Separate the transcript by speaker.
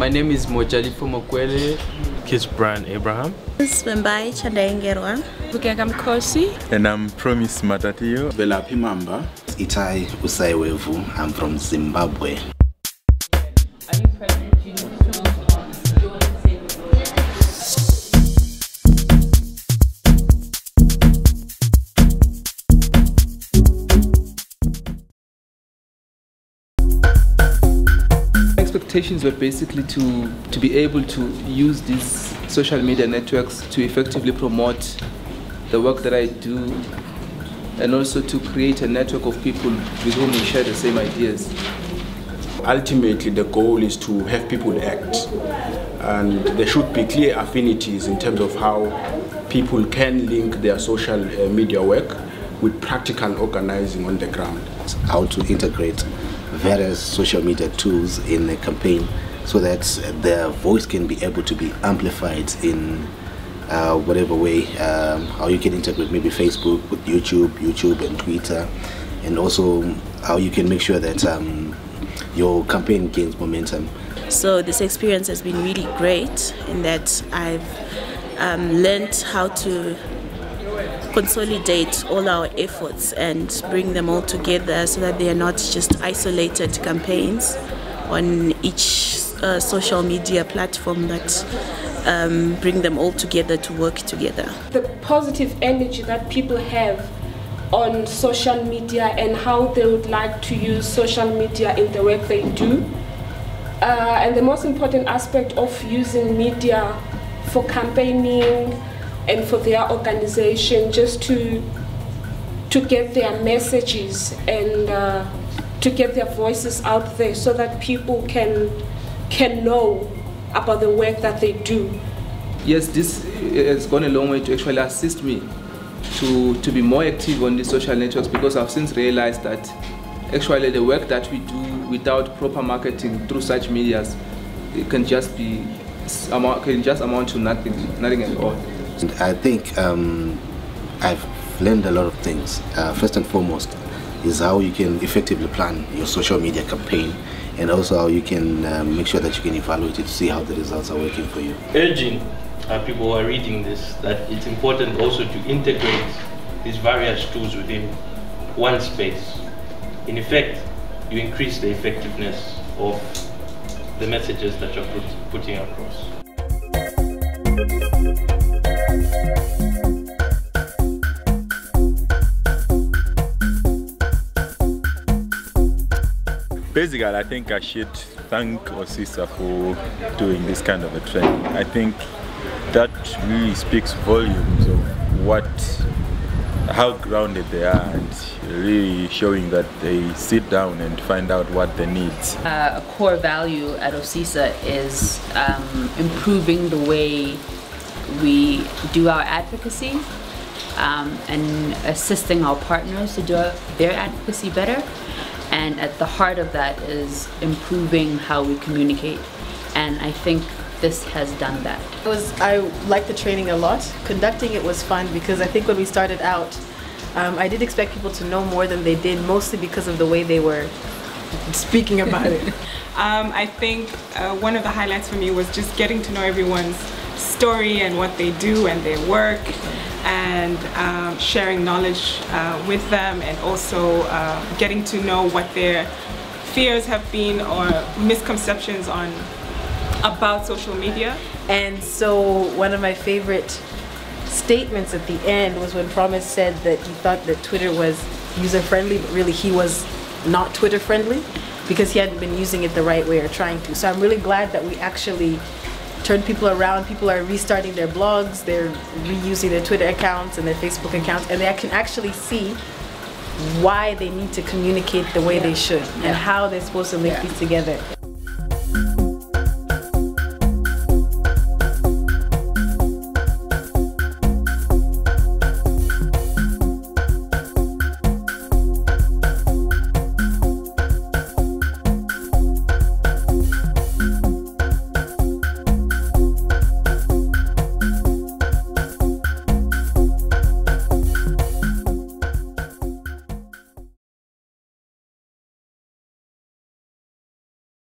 Speaker 1: My name is Mojalifo Mokwele.
Speaker 2: Kids Brian Abraham.
Speaker 3: This is Swembai Chandaengerwa.
Speaker 4: Bugega Mkosi.
Speaker 5: And I'm Promise Matatio.
Speaker 6: Bela Mamba.
Speaker 7: Itai Usaiwevu. I'm from Zimbabwe.
Speaker 8: Expectations were basically to, to be able to use these social media networks to effectively promote the work that I do and also to create a network of people with whom we share the same ideas.
Speaker 6: Ultimately, the goal is to have people act, and there should be clear affinities in terms of how people can link their social uh, media work with practical organizing on the ground.
Speaker 7: How to integrate various social media tools in the campaign so that their voice can be able to be amplified in uh, whatever way, um, how you can integrate maybe Facebook with YouTube, YouTube and Twitter, and also how you can make sure that um, your campaign gains momentum.
Speaker 3: So this experience has been really great in that I've um, learned how to consolidate all our efforts and bring them all together so that they are not just isolated campaigns on each uh, social media platform but um, bring them all together to work together.
Speaker 4: The positive energy that people have on social media and how they would like to use social media in the work they do. Uh, and the most important aspect of using media for campaigning and for their organization just to to get their messages and uh, to get their voices out there so that people can can know about the work that they do.
Speaker 8: Yes, this has gone a long way to actually assist me to, to be more active on the social networks because I've since realized that actually the work that we do without proper marketing through such medias it can just be can just amount to nothing, nothing at all.
Speaker 7: And I think um, I've learned a lot of things. Uh, first and foremost is how you can effectively plan your social media campaign and also how you can um, make sure that you can evaluate it to see how the results are working for you.
Speaker 2: Urging uh, people who are reading this that it's important also to integrate these various tools within one space. In effect, you increase the effectiveness of the messages that you're put, putting across.
Speaker 5: Basically, I think I should thank OSISA for doing this kind of a training. I think that really speaks volumes of what, how grounded they are and really showing that they sit down and find out what they need.
Speaker 9: Uh, a core value at OSISA is um, improving the way we do our advocacy um, and assisting our partners to do their advocacy better. And at the heart of that is improving how we communicate. And I think this has done that.
Speaker 10: It was, I liked the training a lot. Conducting it was fun because I think when we started out, um, I did expect people to know more than they did, mostly because of the way they were speaking about it.
Speaker 4: um, I think uh, one of the highlights for me was just getting to know everyone's story and what they do and their work and um, sharing knowledge uh, with them and also uh, getting to know what their fears have been or misconceptions on about social media.
Speaker 10: And so one of my favorite statements at the end was when Promise said that he thought that Twitter was user friendly, but really he was not Twitter friendly because he hadn't been using it the right way or trying to. So I'm really glad that we actually turned people around. People are restarting their blogs, they're reusing their Twitter accounts and their Facebook accounts, and they can actually see why they need to communicate the way yeah. they should and how they're supposed to link yeah. these together.